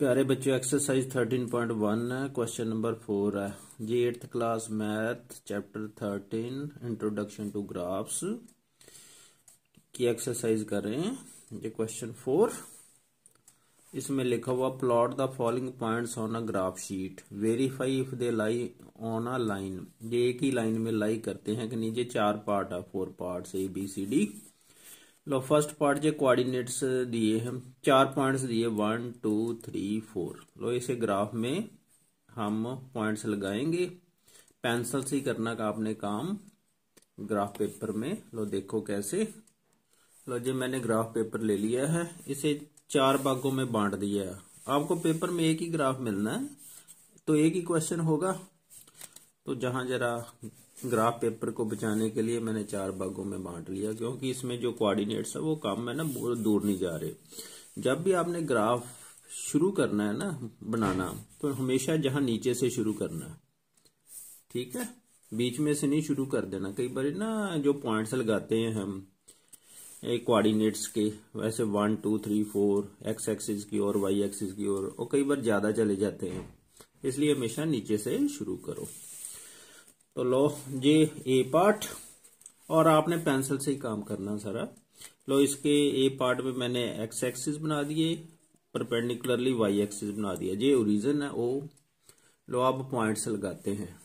प्यारे बच्चों एक्सरसाइज 13.1 है क्वेश्चन नंबर फोर है। जी eighth class math chapter 13 introduction to graphs की एक्सरसाइज कर। रहे हैं ये क्वेश्चन फोर इसमें लिखा हुआ plot the following points on a graph sheet verify if they lie on a line ये एक ही लाइन में लाई करते हैं कि नीचे चार पार्ट है four part A B C D low first part जो कोऑर्डिनेट्स दिए हैं, चार पॉइंट्स दिए वन टू थ्री फोर लो, इसे ग्राफ में हम पॉइंट्स लगाएँगे। पेंसिल से ही करना का आपने काम ग्राफ पेपर में। लो, देखो कैसे। लो, जी, मैंने ग्राफ पेपर ले लिया है। इसे चार भागों में बांट दिया है। आपको पेपर में एक ही ग्राफ मिलना है तो एक ही क्वेश्चन होगा। तो जहाँ जरा ग्राफ पेपर को बचाने के लिए मैंने चार भागों में बांट लिया क्योंकि इसमें जो कोऑर्डिनेट्स है वो काम है ना बहुत दूर नहीं जा रहे। जब भी आपने ग्राफ शुरू करना है ना बनाना तो हमेशा जहाँ नीचे से शुरू करना है। ठीक है? बीच में से नहीं शुरू कर देना। कई बार ना जो पॉइंट्स लगाते हैं हम कोऑर्डिनेट्स के वैसे one two three four x axis की और वाई एक्सिस की और, और कई बार ज़्यादा चले जाते हैं। इसलिए हमेशा नीचे से शुरू करो। तो लो ये ए पार्ट। और आपने पेंसिल से ही काम करना सारा। लो, इसके ए पार्ट में मैंने एक्स एक्सिस बना दिए, परपेंडिकुलरली वाई एक्सिस बना दिया। ये ओरिजिन है ओ लो, आप पॉइंट्स लगाते हैं।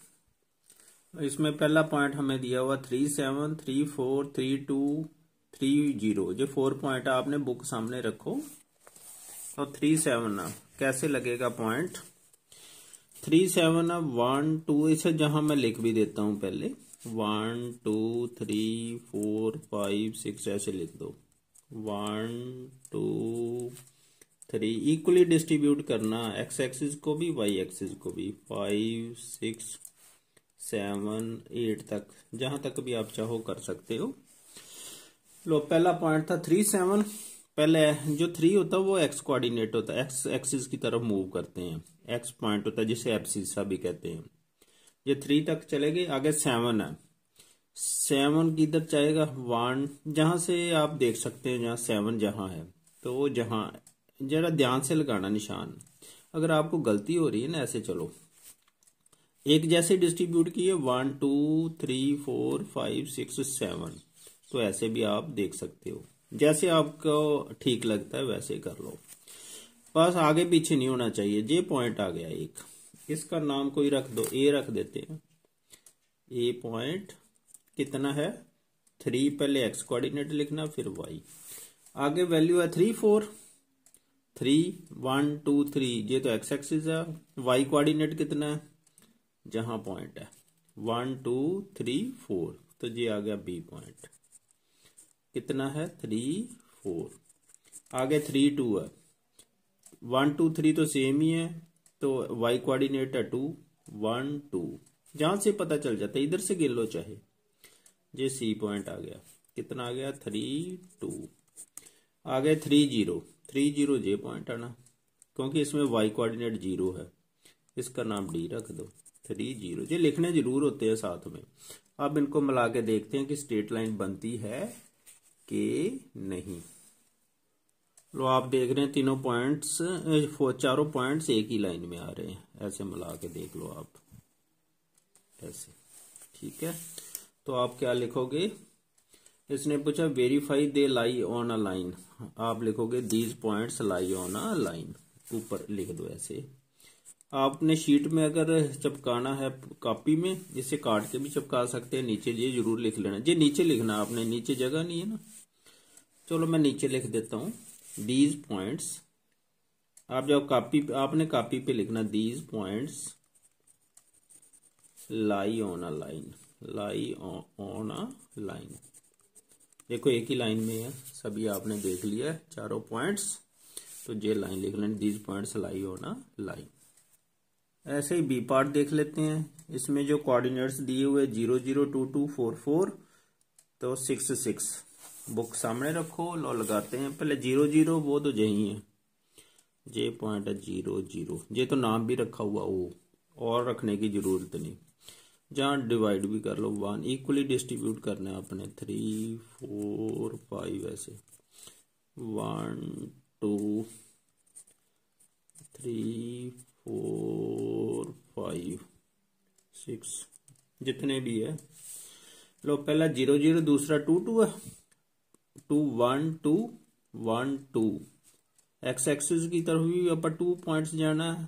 इसमें पहला पॉइंट हमें दिया हुआ three seven, three four, three two, three zero. जो, फोर पॉइंट आपने बुक सामने रखो। तो थ्री सेवन, कैसे लगेगा पॉइंट? थ्री सेवन अब वन टू इसे जहाँ मैं लिख भी देता हूँ पहले। One two three four five six ऐसे लिख दो। One two three equally distribute करना एक्स एक्सिस को भी वाई एक्सिस को भी। फाइव सिक्स सेवन एट तक, जहाँ तक भी आप चाहो कर सकते हो। लो, पहला पॉइंट था थ्री सेवन पहले जो थ्री होता है, वो एक्स कोऑर्डिनेट होता है। एक्स एक्सिस की तरफ़ मूव करते हैं। एक्स पॉइंट होता है, जिसे एप्सिसा भी कहते हैं। ये थ्री तक चले गए आगे सेवन है। सेवन किधर चाहेगा वन जहाँ से आप देख सकते हैं, जहाँ सेवन जहाँ है। तो जहाँ, जरा ध्यान से लगाना निशान। अगर आपको गलती हो रही है ना, ऐसे चलो। एक जैसे डिस्ट्रीब्यूट किए one two three four five six seven तो ऐसे भी आप देख सकते हो। जैसे आपको ठीक लगता है, वैसे कर लो। बस आगे पीछे नहीं होना चाहिए। जे पॉइंट आ गया एक। इसका नाम कोई रख दो। ए रख देते हैं। ए पॉइंट कितना है? थ्री पहले एक्स कोऑर्डिनेट लिखना, फिर वाई आगे वैल्यू है three four three one two three ये तो एक्स एक्सिस है। वाई कोऑर्डिनेट कितना है? जहाँ पॉइंट है। वन टू थ्री फोर तो ये आ गया बी पॉइंट कितना है? थ्री फोर आगे थ्री टू है। वन टू थ्री तो सेम ही है तो वाई कोऑर्डिनेट है टू वन टू जहाँ से पता चल जाता है, इधर से गिन लो चाहे। ये सी पॉइंट आ गया। कितना आ गया? थ्री टू आ गया थ्री ज़ीरो थ्री ज़ीरो जे पॉइंट आना। क्योंकि इसमें वाई कोऑर्डिनेट ज़ीरो है। इसका नाम डी रख दो। थ्री ज़ीरो ये लिखने ज़रूर होते हैं साथ में। अब इनको मिला के देखते हैं कि स्ट्रेट लाइन बनती है के नहीं। लो, आप देख रहे हैं तीनों पॉइंट्स चारों पॉइंट्स एक ही लाइन में आ रहे हैं। ऐसे मिला के देख लो आप। ऐसे, ठीक है? तो आप क्या लिखोगे? इसने पूछा verify the lie on a line आप लिखोगे these points lie on a line ऊपर लिख दो ऐसे। आपने शीट में अगर चिपकाना है कॉपी में, इसे काट के भी चिपका सकते हैं। नीचे ये ज़रूर लिख लेना। ये नीचे लिखना आपने। नीचे जगह नहीं है ना? चलो मैं नीचे लिख देता हूँ दीज पॉइंट्स आप जब कॉपी आपने कॉपी पे लिखना these points lie on a line lie on a line देखो एक ही लाइन में है, सभी आपने देख लिया चारों पॉइंट्स तो ये लाइन लिख लेना these points lie on a line ऐसे ही बी पार्ट देख लेते हैं। इसमें जो कोऑर्डिनेट्स दिए हुए zero zero two two four four तो सिक्स सिक्स बुक सामने रखो, लो लगाते हैं। पहले ज़ीरो ज़ीरो, वो तो यही है। जे पॉइंट है ज़ीरो ज़ीरो। ये तो नाम भी रखा हुआ, वो और रखने की ज़रूरत नहीं। जहाँ डिवाइड भी कर लो वन इक्वली डिस्ट्रीब्यूट करना है अपने। थ्री फोर फाइव ऐसे। One two three four five six जितने भी है। लो, पहला ज़ीरो ज़ीरो, दूसरा टू टू है। Two one two one two. X axis की तरफ़ भी अपन टू पॉइंट्स जाना है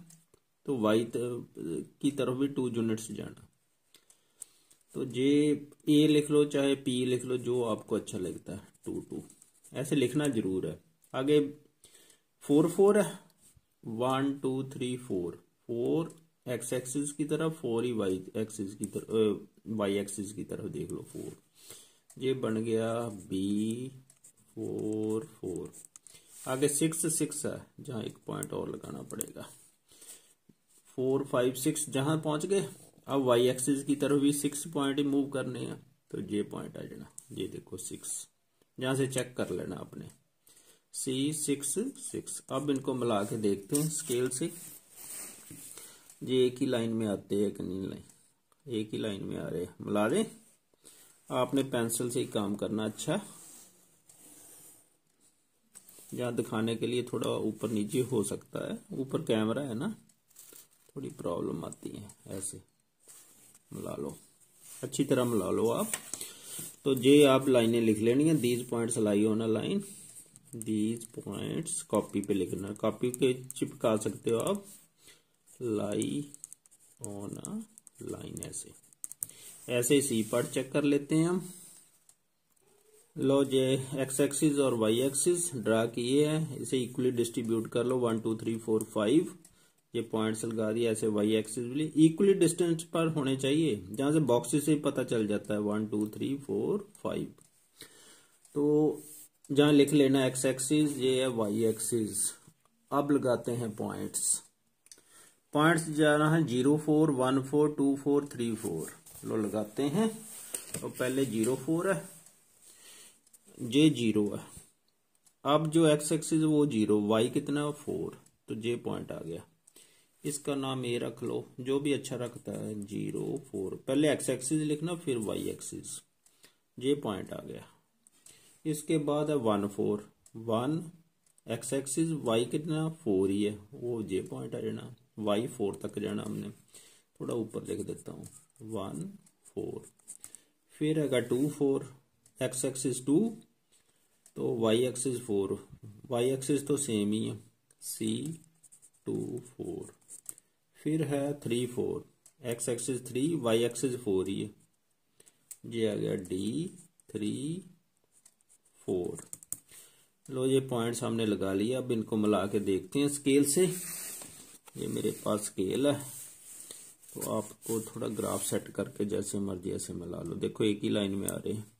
तो वाई की तरफ़ भी टू यूनिट्स जाना। तो जे ए लिख लो, चाहे पी लिख लो, जो आपको अच्छा लगता है टू टू ऐसे लिखना ज़रूर है। आगे फोर फोर है। One two three four four x axis की तरफ़ फोर ही वाई एक्सिस की तरफ़ वाई एक्सिस की तरफ़ देख लो फोर ये बन गया बी फोर फोर आगे सिक्स सिक्स है, जहाँ एक पॉइंट और लगाना पड़ेगा। फोर फाइव सिक्स जहाँ पहुँच गए, अब वाई एक्सिस की तरफ़ भी सिक्स पॉइंट मूव करने हैं तो ये पॉइंट आ जाना। ये देखो सिक्स यहाँ से चेक कर लेना आपने सी सिक्स सिक्स अब इनको मिला के देखते हैं स्केल से। ये एक ही लाइन में आते हैं कि नहीं लाइन एक ही लाइन में आ रहे हैं। मिला दें। आपने पेंसिल से ही काम करना अच्छा। जहाँ दिखाने के लिए थोड़ा ऊपर नीचे हो सकता है। ऊपर कैमरा है ना? थोड़ी प्रॉब्लम आती है, ऐसे। मिला लो। अच्छी तरह मिला लो आप। तो जे आप लाइनें लिख लेनी है these points lie on line these points copy पे लिखना कॉपी पे चिपका सकते हो आप। लाई ऑन लाइन ऐसे। ऐसे सी पार्ट चेक कर लेते हैं हम। लो जे एक्स एक्सिस और वाई एक्सिस ड्रा किए है। इसे इक्वली डिस्ट्रीब्यूट कर लो। One two three four five ये पॉइंट्स लगा दिए ऐसे वाई एक्सिस भी इक्वली डिस्टेंस पर होने चाहिए। जहाँ से बॉक्सेस से पता चल जाता है। One two three four five तो जहाँ लिख लेना एक्स एक्सिस ये है वाई एक्सिस अब लगाते हैं पॉइंट्स पॉइंट्स जा रहा है zero four one four two four three four लो लगाते हैं। तो पहले ज़ीरो फोर है। जे ज़ीरो है। अब जो एक्स एक्सिस वो ज़ीरो, वाई कितना है? फोर। तो जे पॉइंट आ गया। इसका नाम ए रख लो। जो भी अच्छा रखता है, ज़ीरो, फोर। पहले एक्स एक्सिस लिखना, फिर वाई एक्सिस। जे पॉइंट आ गया। इसके बाद है one four. One x axis, y कितना? फोर ही है। वो जे पॉइंट आ जाना। वाई फोर तक जाना हमने। थोड़ा ऊपर लिख देता हूँ। वन फोर फिर है two four x axis two तो y axis four y axis तो सेम ही है। सी टू फोर फिर है three four x axis three y axis four ही है। ये आ गया डी थ्री फोर लो, ये पॉइंट्स हमने लगा लिया। अब इनको मिला के देखते हैं स्केल से। ये मेरे पास स्केल है। तो आपको थोड़ा ग्राफ सेट करके जैसे मर्ज़ी ऐसे मिला लो। देखो, एक ही लाइन में आ रहे हैं।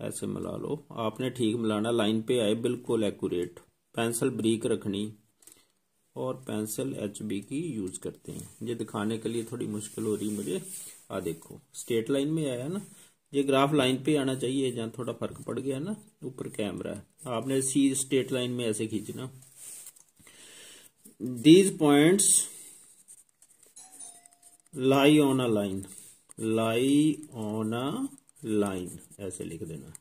ऐसे मिला लो। आपने ठीक मिलाना। लाइन पे आए, बिल्कुल एक्यूरेट पेंसिल ब्रीक रखनी और पेंसिल एच बी की यूज़ करते हैं। ये दिखाने के लिए थोड़ी मुश्किल हो रही मुझे। आ देखो स्ट्रेट लाइन में आया ना, ये ग्राफ लाइन पे आना चाहिए, जहाँ थोड़ा फ़र्क पड़ गया ना, ऊपर कैमरा है। आपने सी स्ट्रेट लाइन में ऐसे खींचना। These points lie on a line lie on a line ऐसे लिख देना।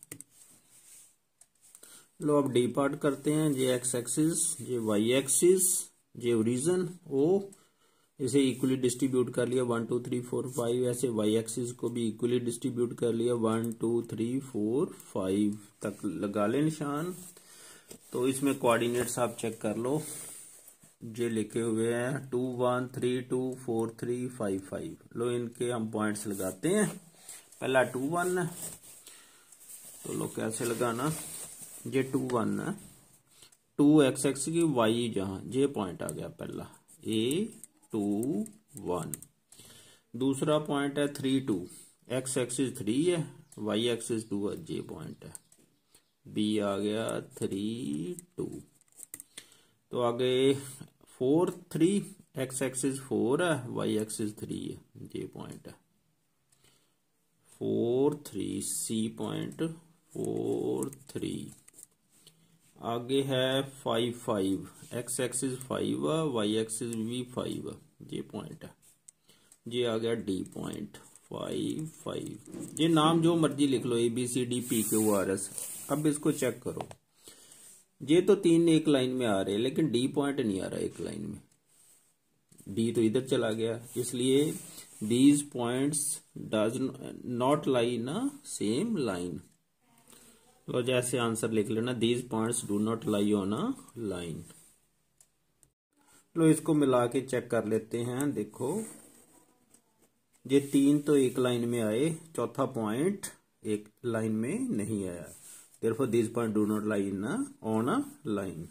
लो, अब डी पार्ट करते हैं। जे एक्स एक्सिस जे वाई एक्सिस जे ओरिजन ओ इसे इक्वली डिस्ट्रीब्यूट कर लिया। One two three four five ऐसे वाई एक्सिस को भी इक्वली डिस्ट्रीब्यूट कर लिया। One two three four five तक लगा ले निशान। तो इसमें कोऑर्डिनेट्स आप चेक कर लो। जे लिखे हुए हैं two one three two four three five five लो इनके हम पॉइंट्स लगाते हैं। पहला टू वन है। तो लो कैसे लगाना? ये टू वन है। टू एक्स एक्स की वाई जहाँ जे पॉइंट आ गया पहला। ए टू वन दूसरा पॉइंट है three two x axis three है वाई एक्सिस टू है जे पॉइंट है। बी आ गया थ्री टू तो आगे four three, x axis four है, वाई एक्सिस थ्री है पॉइंट है। Four three, C point four three. आगे है five five, x axis five y axis भी फाइव ये पॉइंट है। आ गया डी पॉइंट फाइव फाइव। ये नाम जो मर्ज़ी लिख लो, A B C D, P Q R S. अब इसको चेक करो। ये तो तीन एक लाइन में आ रहे हैं, लेकिन डी पॉइंट नहीं आ रहा एक लाइन में। डी तो इधर चला गया, इसलिए these points does not lie in same line तो जैसे आंसर लिख लेना these points do not lie on a line लो, इसको मिला के चेक कर लेते हैं, देखो। ये तीन तो एक लाइन में आए, चौथा पॉइंट एक लाइन में नहीं आया। Therefore these points do not lie in a, on a line